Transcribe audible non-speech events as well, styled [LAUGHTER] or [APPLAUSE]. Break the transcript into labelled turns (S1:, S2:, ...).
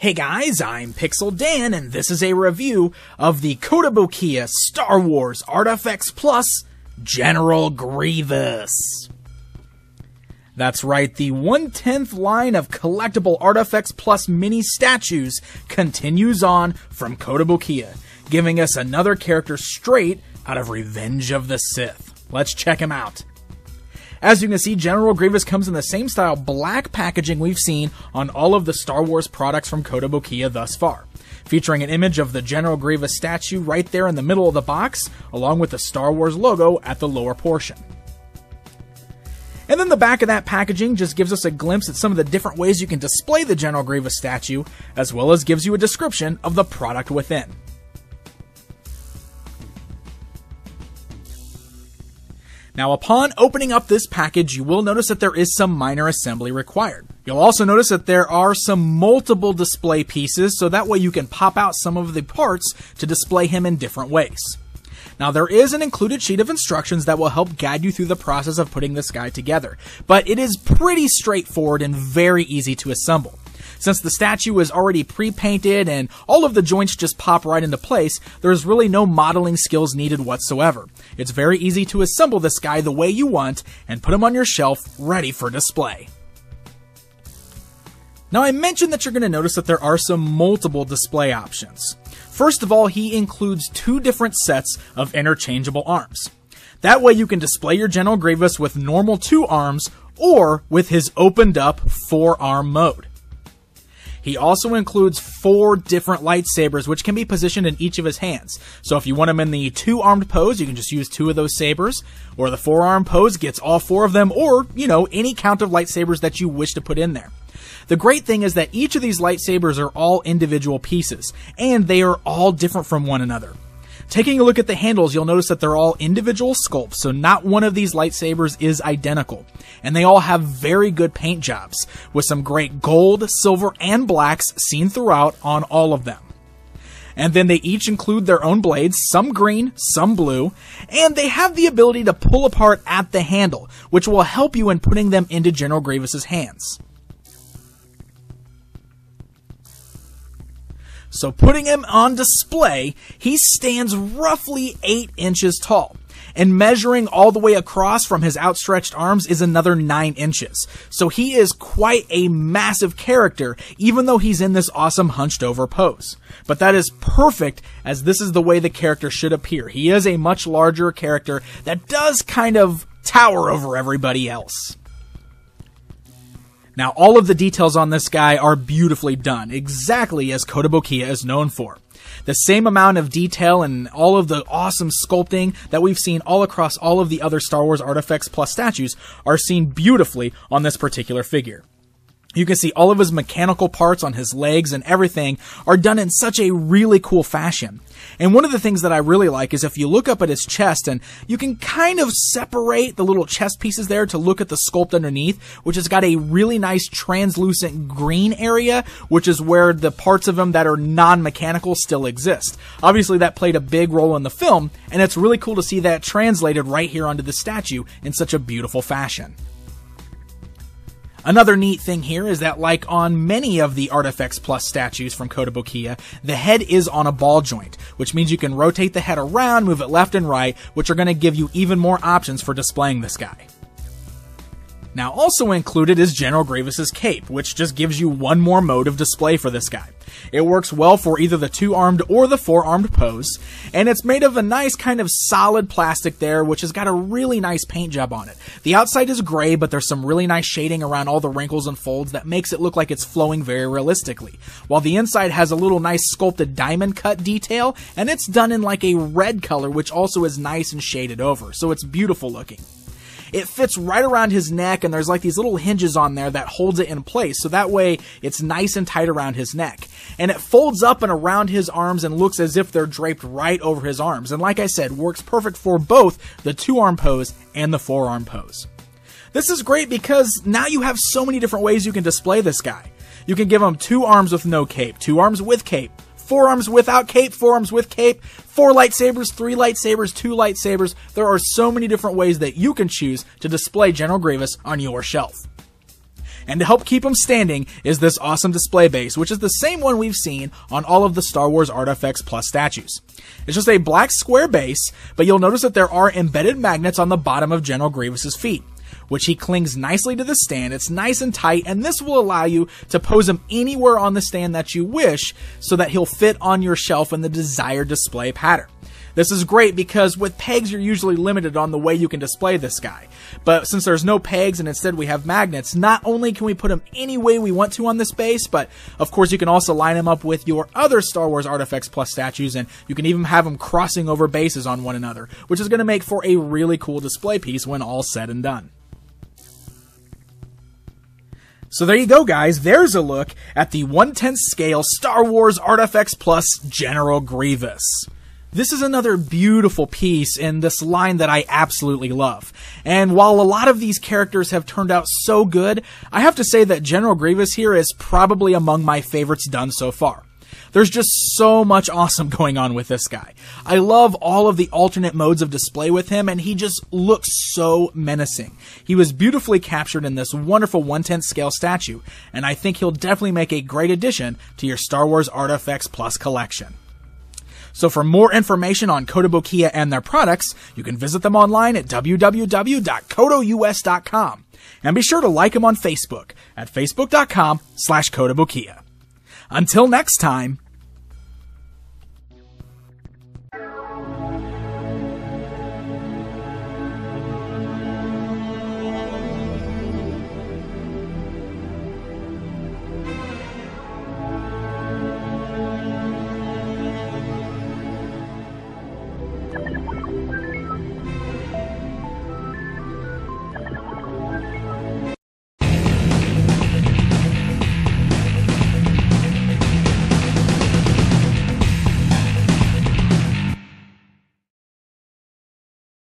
S1: Hey guys, I'm Pixel Dan, and this is a review of the Kotobukiya Star Wars ArtFX Plus General Grievous. That's right, the one tenth line of collectible ArtFX Plus mini statues continues on from Kotobukiya, giving us another character straight out of Revenge of the Sith. Let's check him out. As you can see, General Grievous comes in the same style black packaging we've seen on all of the Star Wars products from Kotobukiya thus far, featuring an image of the General Grievous statue right there in the middle of the box, along with the Star Wars logo at the lower portion. And then the back of that packaging just gives us a glimpse at some of the different ways you can display the General Grievous statue, as well as gives you a description of the product within. Now, upon opening up this package, you will notice that there is some minor assembly required. You'll also notice that there are some multiple display pieces, so that way you can pop out some of the parts to display him in different ways. Now, there is an included sheet of instructions that will help guide you through the process of putting this guy together, but it is pretty straightforward and very easy to assemble. Since the statue is already pre-painted and all of the joints just pop right into place, there's really no modeling skills needed whatsoever. It's very easy to assemble this guy the way you want and put him on your shelf ready for display. Now I mentioned that you're going to notice that there are some multiple display options. First of all, he includes two different sets of interchangeable arms. That way you can display your General Grievous with normal two arms or with his opened up four arm mode. He also includes four different lightsabers, which can be positioned in each of his hands. So if you want him in the two armed pose, you can just use two of those sabers, or the four arm pose gets all four of them, or, you know, any count of lightsabers that you wish to put in there. The great thing is that each of these lightsabers are all individual pieces, and they are all different from one another. Taking a look at the handles, you'll notice that they're all individual sculpts, so not one of these lightsabers is identical. And they all have very good paint jobs, with some great gold, silver, and blacks seen throughout on all of them. And then they each include their own blades, some green, some blue, and they have the ability to pull apart at the handle, which will help you in putting them into General Grievous's hands. So putting him on display, he stands roughly 8 inches tall. And measuring all the way across from his outstretched arms is another 9 inches. So he is quite a massive character, even though he's in this awesome hunched over pose. But that is perfect, as this is the way the character should appear. He is a much larger character that does kind of tower over everybody else. Now, all of the details on this guy are beautifully done, exactly as Kotobukiya is known for. The same amount of detail and all of the awesome sculpting that we've seen all across all of the other Star Wars ArtFX plus statues are seen beautifully on this particular figure. You can see all of his mechanical parts on his legs and everything are done in such a really cool fashion. And one of the things that I really like is if you look up at his chest and you can kind of separate the little chest pieces there to look at the sculpt underneath, which has got a really nice translucent green area, which is where the parts of him that are non-mechanical still exist. Obviously that played a big role in the film, and it's really cool to see that translated right here onto the statue in such a beautiful fashion. Another neat thing here is that, like on many of the ArtFX Plus statues from Kotobukiya, the head is on a ball joint, which means you can rotate the head around, move it left and right, which are going to give you even more options for displaying this guy. Now, also included is General Grievous's cape, which just gives you one more mode of display for this guy. It works well for either the two-armed or the four-armed pose, and it's made of a nice kind of solid plastic there, which has got a really nice paint job on it. The outside is gray, but there's some really nice shading around all the wrinkles and folds that makes it look like it's flowing very realistically. While the inside has a little nice sculpted diamond cut detail, and it's done in like a red color, which also is nice and shaded over, so it's beautiful looking. It fits right around his neck and there's like these little hinges on there that holds it in place. So that way it's nice and tight around his neck. And it folds up and around his arms and looks as if they're draped right over his arms. And like I said, works perfect for both the two arm pose and the four arm pose. This is great because now you have so many different ways you can display this guy. You can give him two arms with no cape, two arms with cape, four arms without cape, four arms with cape, four lightsabers, three lightsabers, two lightsabers. There are so many different ways that you can choose to display General Grievous on your shelf. And to help keep him standing is this awesome display base, which is the same one we've seen on all of the Star Wars ArtFX Plus statues. It's just a black square base, but you'll notice that there are embedded magnets on the bottom of General Grievous's feet which he clings nicely to the stand. It's nice and tight, and this will allow you to pose him anywhere on the stand that you wish so that he'll fit on your shelf in the desired display pattern. This is great because with pegs, you're usually limited on the way you can display this guy. But since there's no pegs and instead we have magnets, not only can we put him any way we want to on this base, but of course you can also line him up with your other Star Wars ArtFX Plus statues and you can even have them crossing over bases on one another, which is going to make for a really cool display piece when all said and done. So there you go, guys. There's a look at the 110th scale Star Wars ArtFX Plus General Grievous. This is another beautiful piece in this line that I absolutely love. And while a lot of these characters have turned out so good, I have to say that General Grievous here is probably among my favorites done so far. There's just so much awesome [LAUGHS] going on with this guy. I love all of the alternate modes of display with him, and he just looks so menacing. He was beautifully captured in this wonderful 110th scale statue, and I think he'll definitely make a great addition to your Star Wars ArtFX Plus collection. So for more information on Kotobukiya and their products, you can visit them online at www.kotous.com. And be sure to like them on Facebook at facebook.com slash Kotobukiya. Until next time,